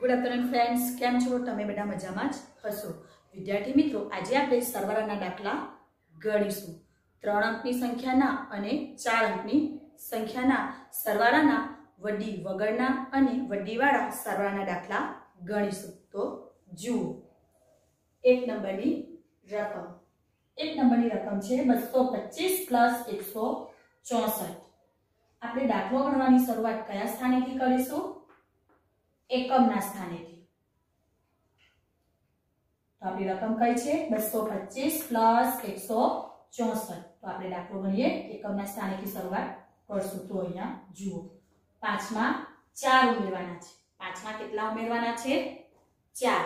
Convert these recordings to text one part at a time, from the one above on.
Good afternoon friends કેમ છો? તમે બધા મજામાં જ? હશો. વિદ્યાર્થી મિત્રો, આજે આપણે સરવાળાના દાખલા ગણીશું. ત્રણ અંકની સંખ્યાના અને ચાર અંકની સંખ્યાના સરવાળાના વડી વગરના અને વડીવાળા સરવાળાના દાખલા ગણીશું. તો જુઓ. એક નંબરની રકમ. એક નંબરની રકમ છે બસો પચીસ પ્લસ એકસો ચોસઠ. આપણે દાખલો ગણવાની શરૂઆત કયા સ્થાનેથી કરીશું? એકમના સ્થાનેથી તો આપણી રકમ કઈ છે? બસો પચીસ પ્લસ એકસો ચોસઠ. તો આપણે દાખલો ગણીએ. એકમના સ્થાનેથી શરૂઆત કરશું. તો અહીંયા જુઓ. પાંચમાં ચાર ઉમેરવાના છે. પાંચમાં કેટલા ઉમેરવાના છે? ચાર.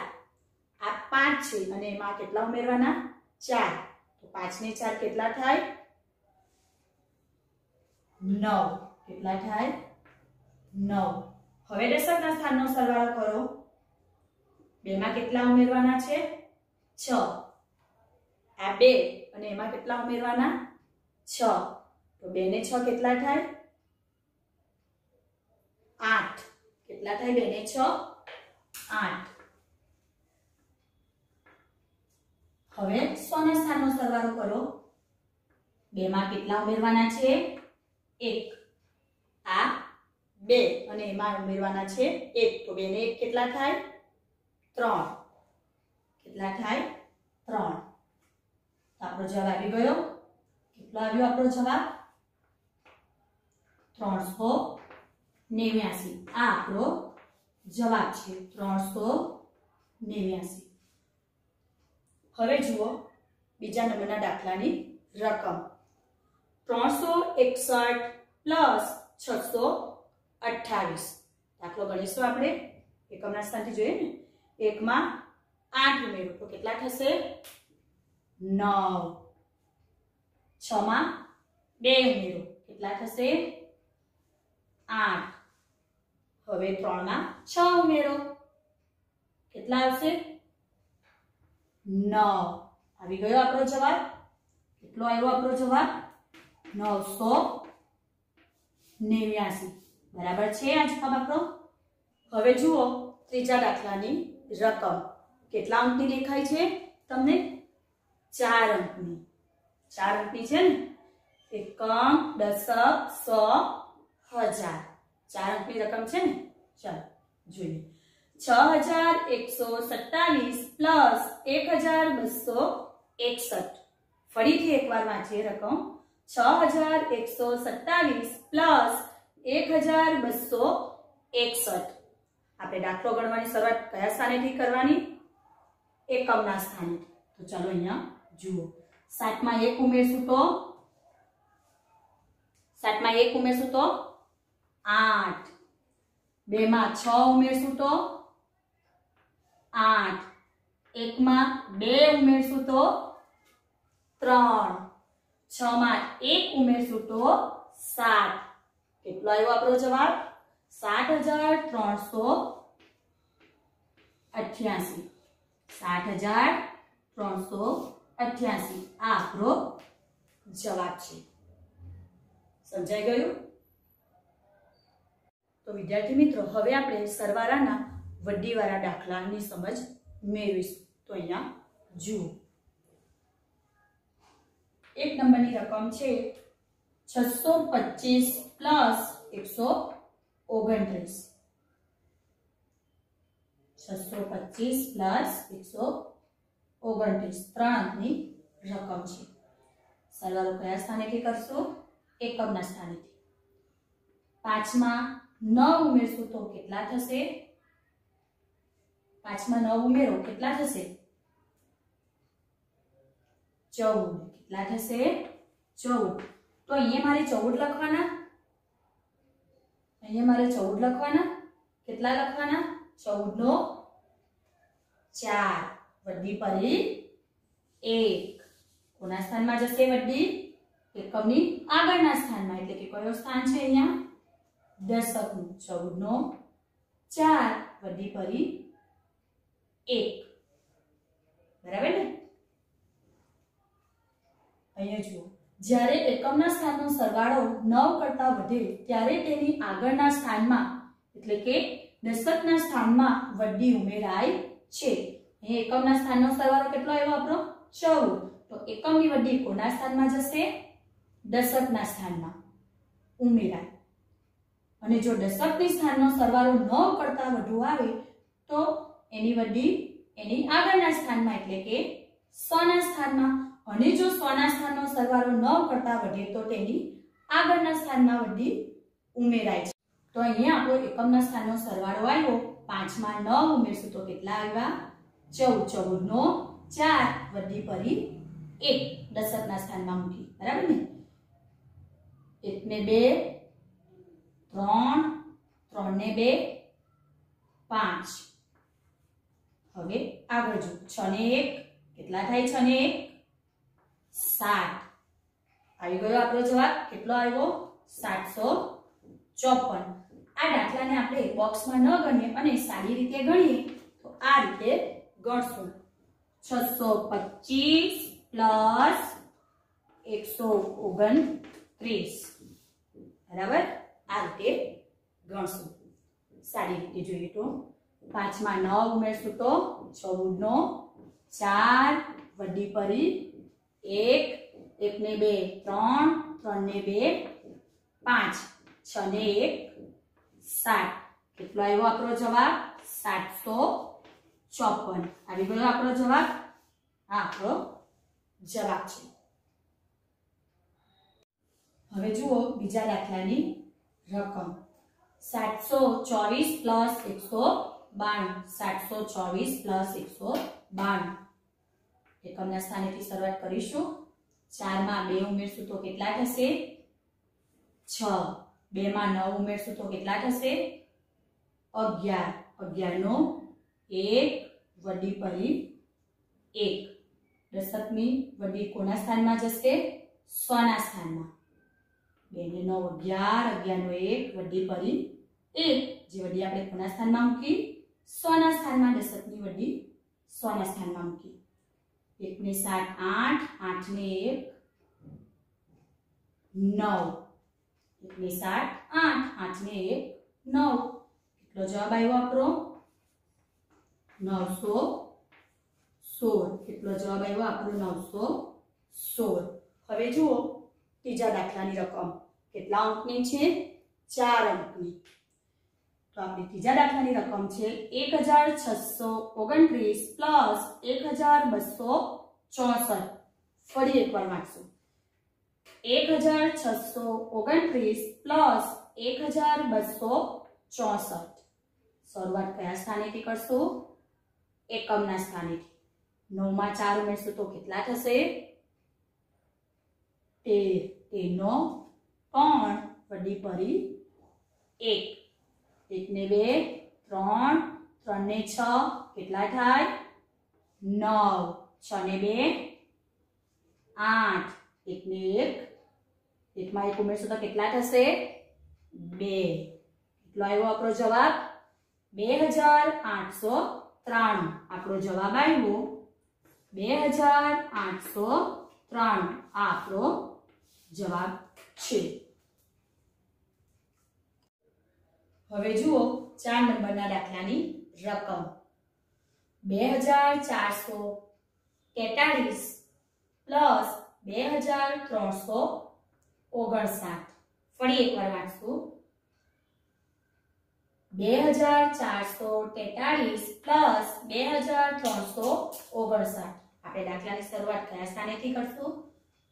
આ પાંચ છે અને એમાં કેટલા ઉમેરવાના? ચાર. તો પાંચ ને ચાર કેટલા થાય? નવ. કેટલા થાય? નવ. હવે દશકના સ્થાનનો સરવાળો કરો. બેમાં કેટલા ઉમેરવાના છે? છ. આ બે અને એમાં કેટલા ઉમેરવાના? છ. તો બે ને છ કેટલા થાય? આઠ. કેટલા થાય બે ને છ? આઠ. હવે સોના સ્થાનનો સરવાળો કરો. બેમાં કેટલા ઉમેરવાના છે? એક. આ બે અને એમાં ઉમેરવાના છે એક. તો બે ને એક કેટલા થાય? ત્રણ. કેટલા થાય? ત્રણ. આપણો જવાબ આવી ગયો. કેટલો આવ્યો આપણો જવાબ? ત્રણસો નેવ્યાસી. આ આપણો જવાબ છે ત્રણસો નેવ્યાસી. હવે જુઓ બીજા નંબરના દાખલાની રકમ. ત્રણસો એકસઠ પ્લસ છસો અઠ્ઠાવીસ. દાખલો ગણીશું આપણે. એકમના સ્થાનથી જોઈએ ને. એકમાં આઠ ઉમેરો. તો કેટલા થશે? નવ. છ માં બે ઉમેરો. કેટલા થશે? આઠ. હવે ત્રણમાં છ ઉમેરો. કેટલા આવશે? નવ. આવી ગયો આપણો જવાબ? કેટલો આવ્યો આપણો જવાબ? નવસો નેવ્યાસી. બરાબર છે આ જવાબ આપણો? હવે જુઓ ત્રીજા દાખલાની રકમ. કેટલા અંકની દેખાય છે? તમને ચાર અંકની. ચાર અંકની છે ને? એકમ દશક સો, હજાર. ચાર અંકની રકમ છે ને? ચાલો, જોઈએ. છ હજાર એકસો સત્તાવીસ પ્લસ એક હજાર બસો એકસઠ. ફરીથી એકવાર વાંચીએ રકમ. છ હજાર એકસો સત્તાવીસ પ્લસ એક હજાર બસો એકસઠ આપણે દાખલો ગણવાની શરૂઆત કયા સ્થાનેથી કરવાની? એકમના સ્થાને તો ચાલો અહીંયા જુઓ. સાતમાં એક ઉમેરશું તો? સાતમાં એક ઉમેરશું તો? આઠ. બેમાં છ ઉમેરશું તો? આઠ. એકમાં બે ઉમેરશું તો? ત્રણ. છ માં એક ઉમેરશું તો? સાત. કેટલો આવ્યો આપણો જવાબ? સાત હજાર ત્રણસો અઠ્યાસી. સાત હજાર ત્રણસો અઠ્યાસી. આ આપણો જવાબ છે. સમજાઈ ગયું? તો વિદ્યાર્થી મિત્રો, હવે આપણે સરવાળાના વડીવાળા દાખલાની સમજ મેળવીશું. તો અહીંયા જુઓ. એક નંબરની રકમ છે છસો પચીસ પ્લસ એકસો ઓગણત્રીસ. છસો પચીસ પ્લસ એકસો ઓગણત્રીસ. ત્રણ રકમ છે. સરવાળો કયા સ્થાનેથી કરશો? એકમના સ્થાનેથી. પાંચમાં નવ ઉમેરશું તો કેટલા થશે? પાંચમાં નવ ઉમેરો, કેટલા થશે? ચૌદ. કેટલા થશે? ચૌદ. તો અહીંયા મારે ચૌદ લખવાના? અહીંયા મારે ચૌદ લખવાના? કેટલા લખવાના? ચૌદ નો ચાર. વડ્ડી પરી એક. કોના સ્થાનમાં જશે વડ્ડી એકમની આગળના સ્થાનમાં. એટલે કે કયો સ્થાન છે અહીંયા? દશકનું. ચૌદ નો ચાર. વડ્ડી પરી એક. બરાબર ને? અહીંયા જુઓ. જ્યારે એકમના સ્થાનનો સરવાળો નવ કરતા વધે ત્યારે તેની આગળના સ્થાનમાં, એટલે કે દશકના સ્થાનમાં વડી ઉમેરાય છે. અહીં એકમના સ્થાનનો સરવાળો કેટલો આવ્યો આપણો? ચૌદ. તો એકમની વડી કોના સ્થાનમાં જશે? દશકના સ્થાનમાં ઉમેરાય. અને જો દશકની સ્થાનનો સરવાળો ન કરતા વધુ આવે, તો એની વડી એની આગળના સ્થાનમાં, એટલે કે સોના સ્થાનમાં અને જો સોના સ્થાનનો સરવાળો ન કરતા વધે તો તેની આગળના સ્થાનમાં વધી ઉમેરાય છે. તો અહીંયા આપણો એકમના સ્થાનનો સરવાળો આવ્યો. પાંચમાં નવ ઉમેરશું તો કેટલા આવ્યા? ચૌદ. ચૌદ નો ચાર વધી પરી એક. દશકના સ્થાનમાં મૂકી. બરાબર ને? એક ને બે, ત્રણ ત્રણ ને બે, પાંચ. હવે આગળ જો. છ ને એક. કેટલા થાય? છ ને એક? સાત આવી ગયો આપણો જવાબ. કેટલો આવ્યો? સાતસો ચોપન. આ દાખલાને આપણે બોક્સમાં ન ગણીએ અને સારી રીતે ગણીએ, તો આ રીતે ગણશું. છસો પચીસ પ્લસ એકસો ઓગણત્રીસ. બરાબર? આ રીતે ગણશું. સારી રીતે જોઈએ તો પાંચમાં નવ ઉમેરશું તો ચૌદ નો ચાર. વડી પરી એક એક ને બે, ત્રણ ત્રણ ને બે, પાંચ, છ ને એક, સાત. કેટલો આવ્યો આપણો જવાબ? સાતસો ચોપન. આવી ગયો આપણો જવાબ? આ આપણો જવાબ છે. હવે જુઓ બીજા દાખલાની રકમ. સાતસો ચોવીસ પ્લસ એકસો બાણું. સાતસો ચોવીસ પ્લસ એકસો બાણું. એકમના સ્થાનેથી શરૂઆત કરીશું. ચારમાં બે ઉમેરશું તો કેટલા થશે છ. બે માં નવ ઉમેરશું તો કેટલા થશે અગિયાર. અગિયાર નો એક વડી પરી એક. દશકની વડી કોના સ્થાનમાં જશે? સોના સ્થાનમાં. બે ને નવ અગિયાર અગિયાર નો એક વડી પરી એક. જે વડી આપણે કોના સ્થાનમાં મૂકી? સોના સ્થાનમાં. દશકની વડી સોના સ્થાનમાં મૂકી. એક ને સાત, આઠ આઠ ને એક, નવ. એક ને સાત, આઠ આઠ ને એક, નવ. કેટલો જવાબ આવ્યો આપણો? નવસો સોળ. કેટલો જવાબ આવ્યો આપણો? નવસો સોળ. હવે જુઓ, ત્રીજા દાખલાની રકમ. કેટલા અંકની છે? ચાર અંકની. તો આપણી ત્રીજા દાખલાની રકમ છે એક હજાર છસો ઓગણત્રીસ પ્લસ એક હજાર બસો ચોસઠ. ફરી એકવાર વાંચશું. એક હજાર છસો ઓગણત્રીસ પ્લસ એક હજાર બસો ચોસઠ. શરૂઆત કયા સ્થાનેથી કરશું? એકમના સ્થાનેથી. નવમાં ચાર ઉમેરશું તો કેટલા થશે? તેર. તેરનો ત્રણ વડી પરી એક. એક ને બે, ત્રણ ત્રણ ને છ, કેટલા થાય? નવ. છ ને બે, આઠ. એક ને એક, એકમાં એક ઉમેરશો તો કેટલા થશે? બે. કેટલો આવ્યો આપણો જવાબ? બે હજાર આઠસો ત્રાણું. આપણો જવાબ આવ્યો બે હજાર આઠસો ત્રાણું. આ આપણો જવાબ છે. હવે જુઓ ચાર નંબરના દાખલાની રકમ. બે હજાર ચારસો તેતાલીસ પ્લસ બે હજાર ત્રણસો ઓગણસાઠ. ફરી એકવાર વાંચશું. બે હજાર ચારસો તેતાલીસ પ્લસ બે હજાર ત્રણસો ઓગણસાઠ. આપણે દાખલાની શરૂઆત કયા સ્થાનેથી કરશું?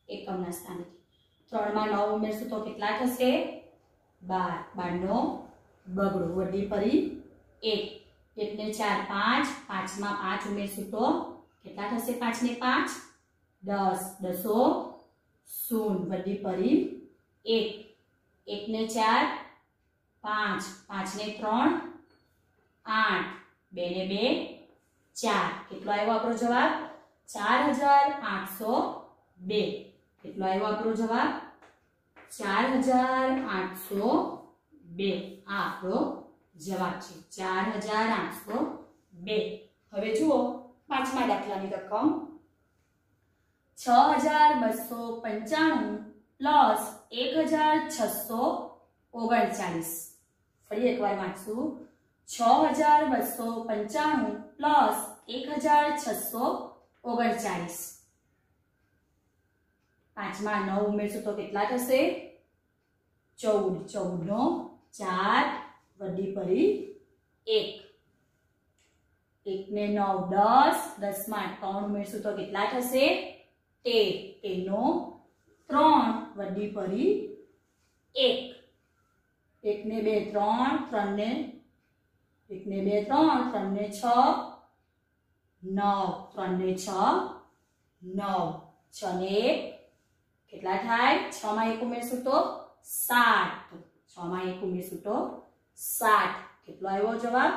એકમના સ્થાનેથી. ત્રણમાં નવ ઉમેરશું તો કેટલા થશે? બાર. બારનો બગડો, વડી ફરી એક. એટલે ચાર, પાંચ. પાંચમાં પાંચ ઉમેરશું તો કેટલા થશે પાંચ ને પાંચ? દસ. દસો. શૂન. વડી ફરી એક. એકને ચાર, પાંચ. પાંચને ત્રણ, આઠ. બે ને બે, ચાર. કેટલો આવ્યો આપણો જવાબ? ચાર હજાર આઠસો બે. કેટલો આવ્યો આપણો જવાબ? ચાર હજાર આઠસો બે. આ આપણો જવાબ છે ચાર હજાર આઠસો બે. હવે જુઓ પાંચમા દાખલાની રકમ. છ હજાર બસો પંચાણું પ્લસ એક હજાર છસો ઓગણચાલીસ. ફરી એકવાર વાંચશું છ હજાર બસો પંચાણું પ્લસ એક હજાર છસો ઓગણચાલીસ. પાંચમાં નવ ઉમેરશું તો કેટલા થશે? ચૌદ. ચૌદ નો ચાર વડી પરી એક એક ને નવ દસ દસમાં ત્રણ ઉમેરશું તો કેટલા થશે તેર તેરનો ત્રણ વડી પરી એક એક ને બે ત્રણ ત્રણ ને એક ને બે ત્રણ ત્રણ ને છ નવ ત્રણ ને છ નવ છ ને એક કેટલા થાય છ માં એક ઉમેરશું તો સાત છ એક ઉમેરશું સાત કેટલો આવ્યો જવાબ?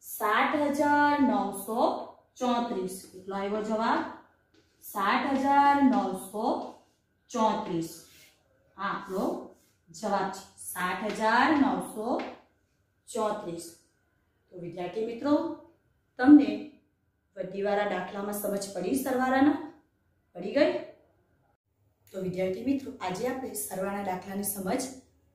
સાત હજાર નવસો ચોત્રીસ. કેટલો આવ્યો જવાબ? સાત હજાર નવસો ચોત્રીસ. આ આપણો જવાબ છે. સાત હજાર નવસો ચોત્રીસ. તો વિદ્યાર્થી મિત્રો, તમને વડીવાળા દાખલામાં સમજ પડી સરવાળાના? પડી ગઈ? તો વિદ્યાર્થી મિત્રો, આજે આપણે સરવાળા દાખલાની સમજ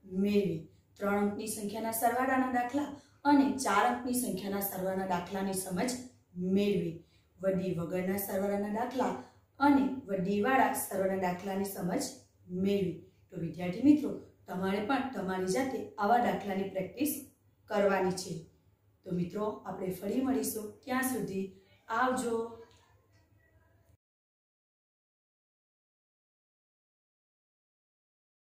મેળવી. ત્રણ અંકની સંખ્યાના સરવાળાના દાખલા અને ચાર અંકની સંખ્યાના સરવાળાના દાખલાની સમજ મેળવી. વડી વગરના સરવાળાના દાખલા અને વડીવાળા સરવાળાના દાખલાની સમજ મેળવી. તો વિદ્યાર્થી મિત્રો, તમારે પણ તમારી જાતે આવા દાખલાની પ્રેક્ટિસ કરવાની છે. તો મિત્રો, આપણે ફરી મળીશું. ત્યાં સુધી આવજો.